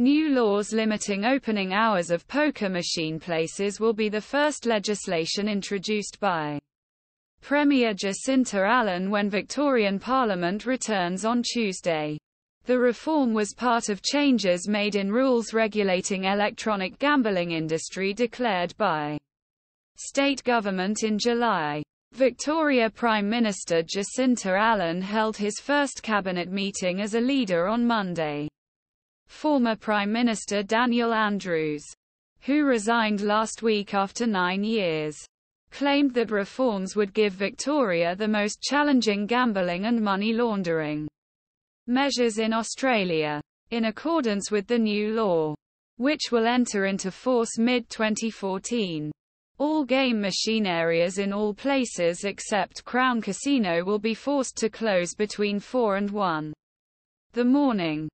New laws limiting opening hours of poker machine places will be the first legislation introduced by Premier Jacinta Allan when Victorian Parliament returns on Tuesday. The reform was part of changes made in rules regulating electronic gambling industry declared by state government in July. Victoria Prime Minister Jacinta Allan held his first cabinet meeting as a leader on Monday. Former Prime Minister Daniel Andrews, who resigned last week after nine years, claimed that reforms would give Victoria the most challenging gambling and money laundering measures in Australia, in accordance with the new law, which will enter into force mid-2014. All game machine areas in all places except Crown Casino will be forced to close between 4 and 1 the morning.